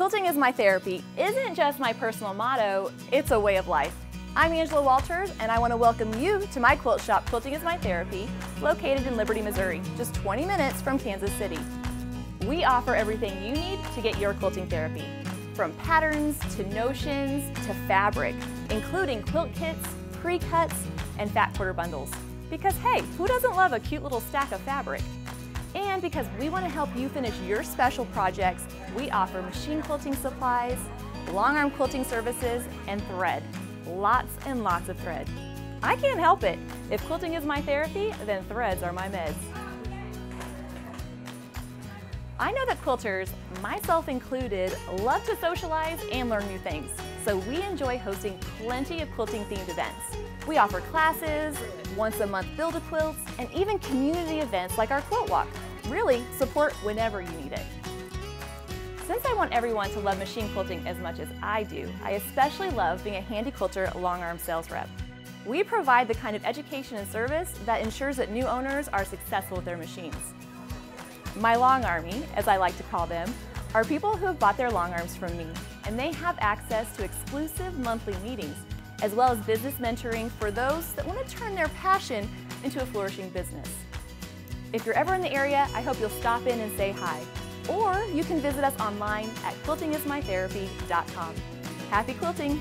Quilting is my therapy isn't just my personal motto, it's a way of life. I'm Angela Walters, and I want to welcome you to my quilt shop, Quilting is My Therapy, located in Liberty, Missouri, just 20 minutes from Kansas City. We offer everything you need to get your quilting therapy, from patterns to notions to fabric, including quilt kits, pre-cuts, and fat quarter bundles. Because hey, who doesn't love a cute little stack of fabric? And because we want to help you finish your special projects, we offer machine quilting supplies, long arm quilting services, and thread. Lots and lots of thread. I can't help it. If quilting is my therapy, then threads are my meds. I know that quilters, myself included, love to socialize and learn new things. So we enjoy hosting plenty of quilting themed events. We offer classes, once a month build a quilts, and even community events like our quilt walk. Really, support whenever you need it. Since I want everyone to love machine quilting as much as I do, I especially love being a Handi Quilter long arm sales rep. We provide the kind of education and service that ensures that new owners are successful with their machines. My long army, as I like to call them, are people who have bought their long arms from me, and they have access to exclusive monthly meetings, as well as business mentoring for those that want to turn their passion into a flourishing business. If you're ever in the area, I hope you'll stop in and say hi. Or you can visit us online at quiltingismytherapy.com. Happy quilting!